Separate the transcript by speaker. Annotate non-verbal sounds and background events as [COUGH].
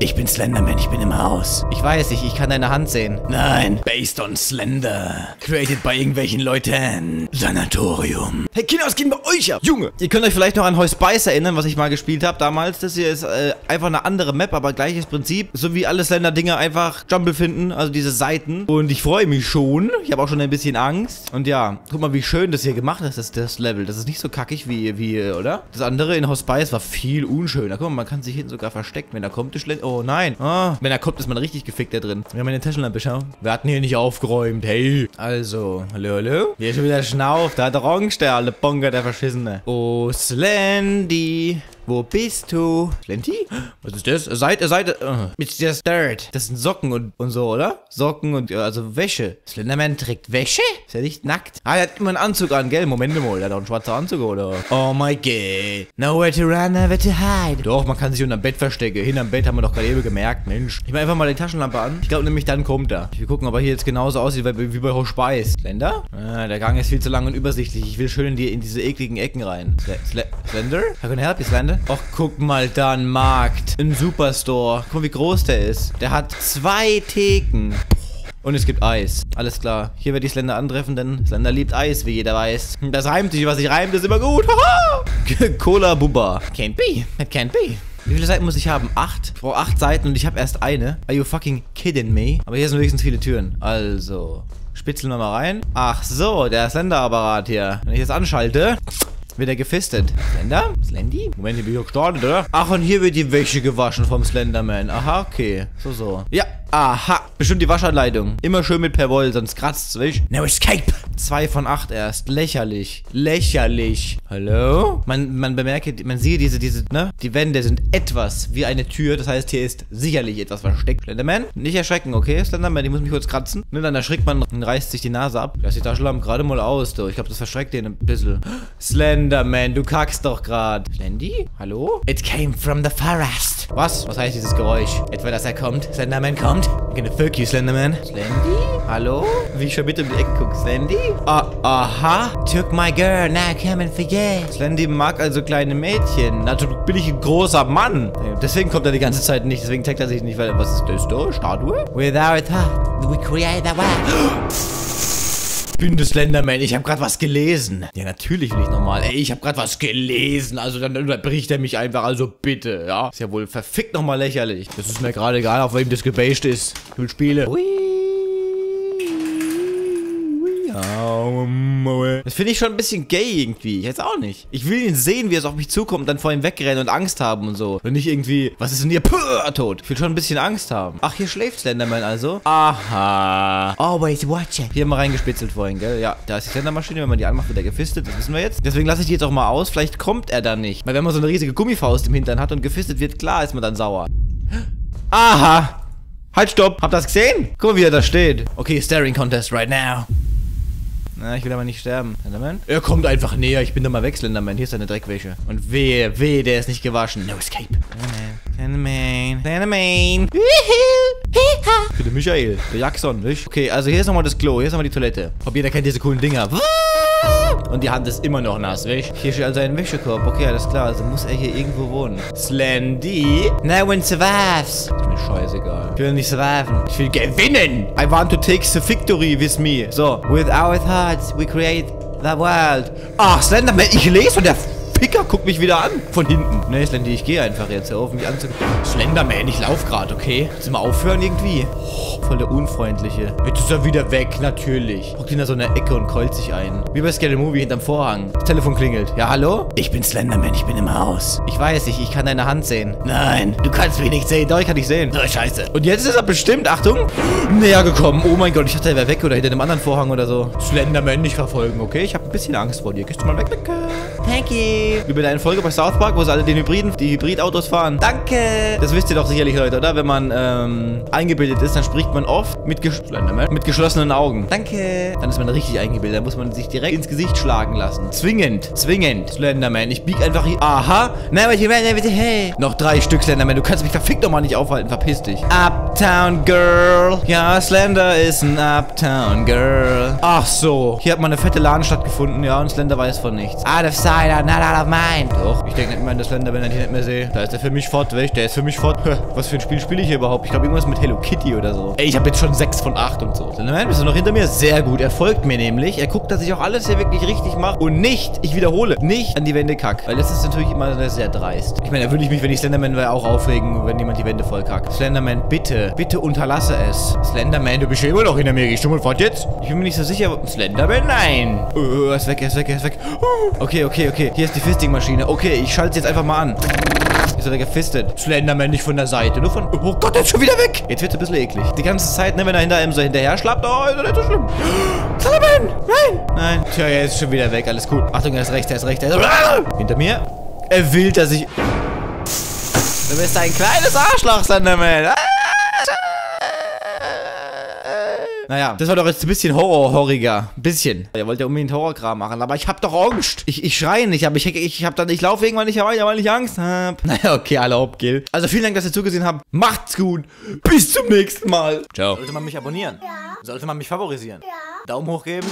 Speaker 1: Ich bin Slenderman, ich bin im Haus.
Speaker 2: Ich weiß nicht, ich kann deine Hand sehen.
Speaker 1: Nein, based on Slender. Created by irgendwelchen Leuten. Sanatorium.
Speaker 2: Hey Kinder, was geht bei euch ab? Junge! Ihr könnt euch vielleicht noch an Heu Spice erinnern, was ich mal gespielt habe damals. Das hier ist äh, einfach eine andere Map, aber gleiches Prinzip. So wie alle Slender-Dinger einfach Jumble finden, also diese Seiten. Und ich freue mich schon. Ich habe auch schon ein bisschen Angst. Und ja, guck mal, wie schön das hier gemacht ist, das, das Level. Das ist nicht so kackig wie, wie oder? Das andere in Heu Spice war viel unschöner. Guck mal, man kann sich hinten sogar verstecken, wenn da kommt. Schlen oh nein. Ah, wenn er kommt, ist man richtig gefickt da drin. Wir haben eine Taschenlampe, schau. Wir hatten hier nicht aufgeräumt, hey. Also, hallo, hallo. Hier ist schon wieder Schnauf. Da hat der Orange, der Bonker, der Verschissene. Oh, Slendy. Wo bist du? Slendy? Was ist das? Seite, Seite. Uh, it's just dirt. Das sind Socken und, und so, oder? Socken und, also Wäsche. Slenderman trägt Wäsche? Ist er nicht nackt? Ah, er hat immer einen Anzug an, gell? Moment mal, der hat auch einen schwarzen Anzug, oder? Oh my god. Nowhere to run, nowhere to hide. Doch, man kann sich unter dem Bett verstecken. Hinterm Bett haben wir doch gerade eben gemerkt, Mensch. Ich mach einfach mal die Taschenlampe an. Ich glaube nämlich, dann kommt er. Wir gucken, ob er hier jetzt genauso aussieht wie bei Ho Speis. Slender? Ah, der Gang ist viel zu lang und übersichtlich. Ich will schön in, die, in diese ekligen Ecken rein. Sl Sl Slender? How can I help you, Slender? Och, guck mal da, ein Markt. Ein Superstore. Guck mal, wie groß der ist. Der hat zwei Theken. Und es gibt Eis. Alles klar. Hier werde ich Slender antreffen, denn Slender liebt Eis, wie jeder weiß. Das reimt sich, was sich reimt, ist immer gut. [LAUGHS] Cola Bubba. Can't be. It can't be. Wie viele Seiten muss ich haben? Acht? Ich brauche acht Seiten und ich habe erst eine. Are you fucking kidding me? Aber hier sind wenigstens viele Türen. Also, spitzeln wir mal rein. Ach so, der Slender-Apparat hier. Wenn ich jetzt anschalte... Wird er gefistet. Slender? Slendy? Moment, ich bin hier gestartet, oder? Ach, und hier wird die Wäsche gewaschen vom Slenderman. Aha, okay. So, so. Ja, aha. Bestimmt die Waschanleitung. Immer schön mit Perwoll, sonst kratzt es weg. No escape. Zwei von acht erst. Lächerlich. Lächerlich. Hallo? Man, man bemerke, man sieht diese, diese, ne? Die Wände sind etwas wie eine Tür. Das heißt, hier ist sicherlich etwas versteckt. Slenderman? Nicht erschrecken, okay? Slenderman, ich muss mich kurz kratzen. Ne, dann erschrickt man und reißt sich die Nase ab. Lass die Taschenlampe gerade mal aus, du. Ich glaube, das verschreckt den ein bisschen. [GASPS] Slenderman, du kackst doch gerade. Slendy? Hallo? It came from the forest. Was? Was heißt dieses Geräusch? Etwa, dass er kommt? Slenderman kommt? I'm gonna fuck you, Slenderman. Slendy? Hallo? Wie ich schon mit um die Ecke gucke. Slendy? Ah, aha. Took my girl, now come and forget. Slendy mag also kleine Mädchen. Natürlich bin ich ein großer Mann. Deswegen kommt er die ganze Zeit nicht. Deswegen zeigt er sich nicht, weil, was ist das da? Statue? Without her, we create the world. [GASPS] Bin der Slenderman. Ich habe gerade was gelesen. Ja, natürlich ich nochmal. Ey, ich habe gerade was gelesen. Also dann unterbricht er mich einfach. Also bitte, ja. Ist ja wohl verfickt nochmal lächerlich. Das ist mir gerade egal, auf wem das gebased ist. Ich will spielen. Hui. Das finde ich schon ein bisschen gay irgendwie. Ich jetzt auch nicht. Ich will ihn sehen, wie er so auf mich zukommt und dann vor ihm wegrennen und Angst haben und so. Und nicht irgendwie, was ist denn hier? Puh, tot. Ich will schon ein bisschen Angst haben. Ach, hier schläft Slenderman also. Aha. Always watching. Hier haben wir reingespitzelt vorhin, gell? Ja, da ist die Slendermaschine. Wenn man die anmacht, wird er gefistet. Das wissen wir jetzt. Deswegen lasse ich die jetzt auch mal aus. Vielleicht kommt er dann nicht. Weil wenn man so eine riesige Gummifaust im Hintern hat und gefistet wird, klar ist man dann sauer. Aha. Halt, stopp. Habt ihr das gesehen? Guck mal, wie er da steht. Okay, Staring Contest right now. Na, ich will aber nicht sterben. Slenderman? Er kommt einfach näher. Ich bin da mal weg, Slenderman. Hier ist seine Dreckwäsche. Und wehe, wehe, der ist nicht gewaschen. No escape. Slenderman. Slenderman. Für den Michael. Der Jackson, nicht? Okay, also hier ist nochmal das Klo. Hier ist nochmal die Toilette. Ob jeder kennt diese coolen Dinger. Und die Hand ist immer noch nass, weg. Hier steht also ein Wäschekorb. Okay, alles klar. Also muss er hier irgendwo wohnen. Slendy. No one survives. Ist mir scheißegal. Ich will nicht surviven. Ich will gewinnen. I want to take the victory with me. So. With our thoughts, we create the world. Ach, Slenderman, ich lese und der Ficker guckt mich wieder an. Von hinten. Ne, Slendy, ich gehe einfach jetzt. Hör auf, mich anzugucken. Slenderman, ich lauf gerade, okay? Willst du mal aufhören irgendwie? Oh, voll der Unfreundliche. Jetzt ist er wieder weg, natürlich. Guckt ihn da so in der Ecke und keult sich ein. Wie bei Scary Movie hinterm Vorhang. Das Telefon klingelt. Ja, hallo?
Speaker 1: Ich bin Slenderman, ich bin im Haus.
Speaker 2: Ich weiß nicht, ich kann deine Hand sehen.
Speaker 1: Nein, du kannst mich nicht sehen.
Speaker 2: Doch, ich kann dich sehen.
Speaker 1: Oh, scheiße.
Speaker 2: Und jetzt ist er bestimmt, Achtung, näher gekommen. Oh mein Gott, ich dachte, er wäre weg oder hinter dem anderen Vorhang oder so. Slenderman nicht verfolgen, okay? Ich habe ein bisschen Angst vor dir. Gehst du mal weg? Danke. Thank you. Über deine Folge bei South Park, wo sie alle den Hybriden, die Hybridautos fahren. Danke. Das wisst ihr doch sicherlich, Leute, oder? Wenn man ähm, eingebildet ist, dann spricht man oft mit, ges mit geschlossenen Augen. Danke. Dann ist man richtig eingebildet. Dann muss man sich direkt ins Gesicht schlagen lassen. Zwingend. Zwingend. Slenderman. Ich bieg einfach hier. Aha. Nein, bitte, bitte, hey. Noch drei Stück Slenderman. Du kannst mich verfickt nochmal nicht aufhalten. Verpiss dich. Uptown Girl. Ja, Slender ist ein Uptown Girl. Ach so. Hier hat mal eine fette LAN stattgefunden, ja, und Slender weiß von nichts. Out of sight, not mein. Doch, ich denke nicht mehr an das Slender, wenn ich ihn nicht mehr sehe. Da ist er für mich fort, weg. Der ist für mich fort. Was für ein Spiel spiele ich hier überhaupt? Ich glaube irgendwas mit Hello Kitty oder so. Ey, ich habe jetzt schon 6 von 8 und so. Slenderman, bist du noch hinter mir? Sehr gut. Er folgt mir nämlich. Er guckt, dass ich auch alles hier wirklich richtig mache. Und nicht, ich wiederhole, nicht an die Wände kack. Weil das ist natürlich immer sehr dreist. Ich meine, da würde ich mich, wenn ich Slenderman wäre, auch aufregen, wenn jemand die Wände voll kackt. Slenderman, bitte, bitte unterlasse es. Slenderman, du bist ja immer noch hinter mir. Gehst du mal fort jetzt? Ich bin mir nicht so sicher. Slenderman, nein. Oh, er ist weg, er ist weg, er ist weg. Okay, okay, okay. Hier ist die Fisting-Maschine. Okay, ich schalte es jetzt einfach mal an. Ist er gefistet? Slenderman nicht von der Seite, nur von... Oh Gott, er ist schon wieder weg. Jetzt wird ein bisschen eklig. Die ganze Zeit, ne, wenn er hinter einem so hinterher schlappt. Oh, ist doch nicht so schlimm. Slenderman, nein. Nein. Tja, er ist schon wieder weg. Alles gut. Achtung, er ist rechts, er ist rechts. Er ist... Hinter mir. Er will, dass ich... Du bist ein kleines Arschloch, Slenderman. Ah! Naja, das war doch jetzt ein bisschen horror-horriger. Ein bisschen. Ihr wollt ja unbedingt Horrorkram machen, aber ich hab doch Angst. Ich, ich schreie nicht, aber ich, ich hab dann, ich laufe irgendwann nicht weiter, weil ich Angst hab. [LAUGHS] Naja, okay, alle Hauptkill. Also vielen Dank, dass ihr zugesehen habt. Macht's gut. Bis zum nächsten Mal. Ciao. Sollte man mich abonnieren? Ja. Sollte man mich favorisieren? Ja. Daumen hoch geben?